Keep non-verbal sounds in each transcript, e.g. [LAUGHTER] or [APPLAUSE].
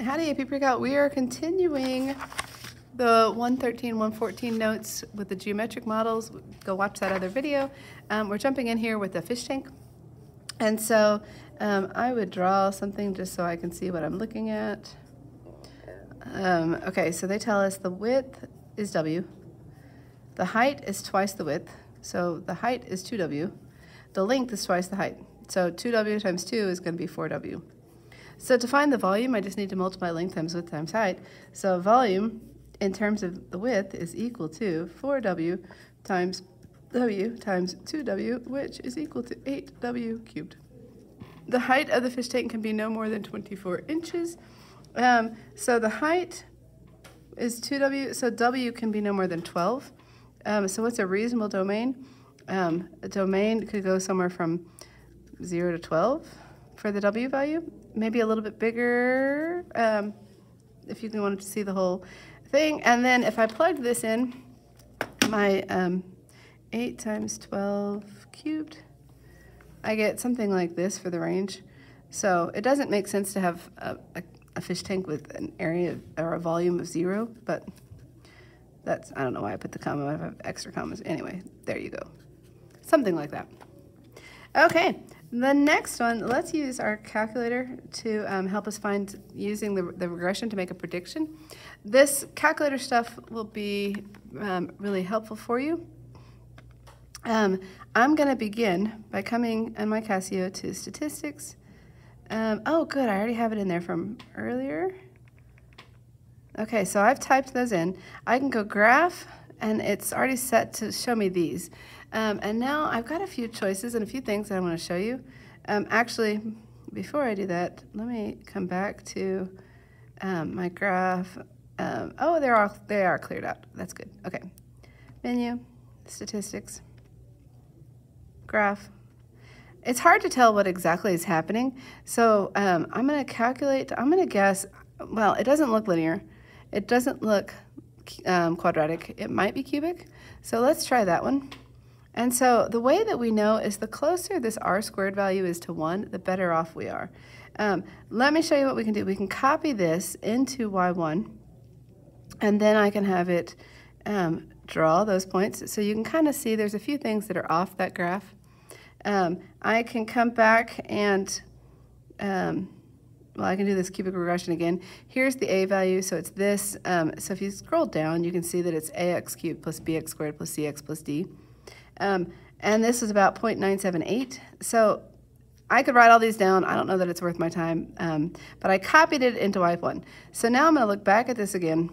Howdy, AP Pre-Calc. We are continuing the 113, 114 notes with the geometric models. Go watch that other video. Um, we're jumping in here with the fish tank. And so um, I would draw something just so I can see what I'm looking at. Um, okay, so they tell us the width is W. The height is twice the width. So the height is 2W. The length is twice the height. So 2W times 2 is going to be 4W. So to find the volume, I just need to multiply length times width times height. So volume, in terms of the width, is equal to 4w times w times 2w, which is equal to 8w cubed. The height of the fish tank can be no more than 24 inches. Um, so the height is 2w, so w can be no more than 12. Um, so what's a reasonable domain? Um, a domain could go somewhere from 0 to 12 for the w value maybe a little bit bigger um, if you wanted to see the whole thing. And then if I plug this in, my um, 8 times 12 cubed, I get something like this for the range. So it doesn't make sense to have a, a, a fish tank with an area or a volume of zero, but that's, I don't know why I put the comma, I have extra commas. Anyway, there you go. Something like that. Okay, the next one, let's use our calculator to um, help us find using the, the regression to make a prediction. This calculator stuff will be um, really helpful for you. Um, I'm going to begin by coming in my Casio to statistics. Um, oh, good, I already have it in there from earlier. Okay, so I've typed those in. I can go graph, and it's already set to show me these. Um, and now I've got a few choices and a few things that I want to show you. Um, actually, before I do that, let me come back to um, my graph. Um, oh, they're all, they are cleared out. That's good. Okay. Menu, statistics, graph. It's hard to tell what exactly is happening. So um, I'm going to calculate, I'm going to guess, well, it doesn't look linear. It doesn't look um, quadratic. It might be cubic. So let's try that one. And so the way that we know is the closer this r squared value is to 1, the better off we are. Um, let me show you what we can do. We can copy this into y1, and then I can have it um, draw those points. So you can kind of see there's a few things that are off that graph. Um, I can come back and, um, well, I can do this cubic regression again. Here's the a value, so it's this. Um, so if you scroll down, you can see that it's ax cubed plus bx squared plus cx plus d. Um, and this is about 0.978. So I could write all these down. I don't know that it's worth my time, um, but I copied it into Y1. So now I'm going to look back at this again.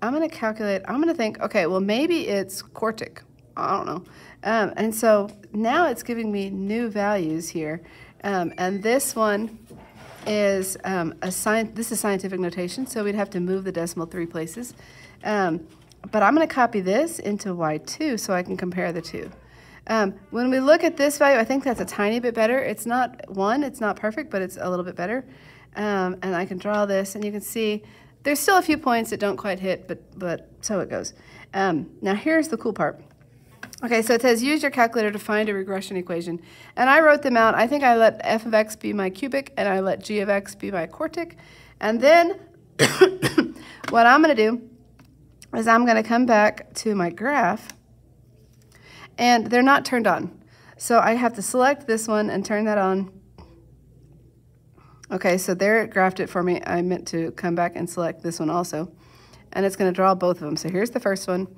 I'm going to calculate, I'm going to think, okay, well, maybe it's quartic. I don't know. Um, and so now it's giving me new values here. Um, and this one is um, a science, this is scientific notation, so we'd have to move the decimal three places. Um, but I'm going to copy this into y2 so I can compare the two. Um, when we look at this value, I think that's a tiny bit better. It's not 1, it's not perfect, but it's a little bit better. Um, and I can draw this, and you can see there's still a few points that don't quite hit, but, but so it goes. Um, now here's the cool part. Okay, so it says use your calculator to find a regression equation. And I wrote them out. I think I let f of x be my cubic, and I let g of x be my quartic. And then [COUGHS] what I'm going to do is I'm going to come back to my graph, and they're not turned on. So I have to select this one and turn that on. Okay, so there it graphed it for me. I meant to come back and select this one also. And it's going to draw both of them. So here's the first one,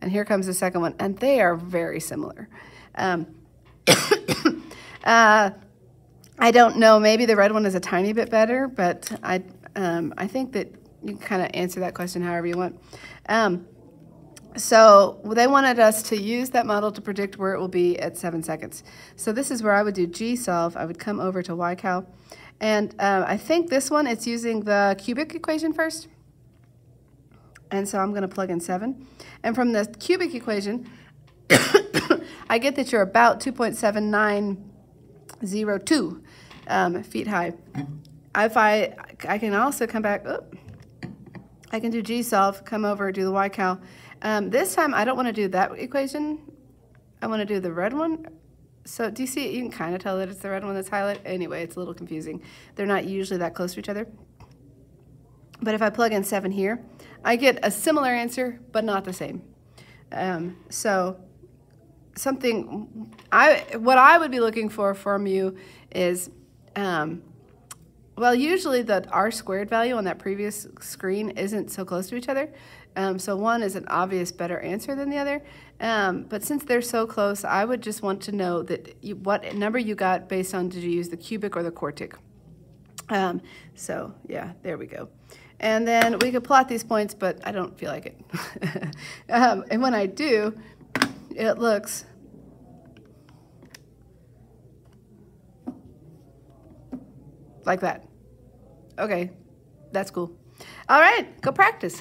and here comes the second one. And they are very similar. Um, [COUGHS] uh, I don't know, maybe the red one is a tiny bit better, but I, um, I think that you can kind of answer that question however you want. Um, so they wanted us to use that model to predict where it will be at seven seconds. So this is where I would do G-solve. I would come over to YCal. And uh, I think this one, it's using the cubic equation first. And so I'm going to plug in 7. And from the cubic equation, [COUGHS] I get that you're about 2.7902 um, feet high. If I, I can also come back, oh, I can do G-solve, come over, do the YCal. Um, this time, I don't want to do that equation. I want to do the red one. So do you see, you can kind of tell that it's the red one that's highlighted. Anyway, it's a little confusing. They're not usually that close to each other. But if I plug in 7 here, I get a similar answer, but not the same. Um, so something I what I would be looking for from you is um, well, usually the r squared value on that previous screen isn't so close to each other. Um, so one is an obvious better answer than the other. Um, but since they're so close, I would just want to know that you, what number you got based on did you use the cubic or the quartic. Um, so yeah, there we go. And then we could plot these points, but I don't feel like it. [LAUGHS] Um, and when I do, it looks like that. Okay, that's cool. All right, go practice.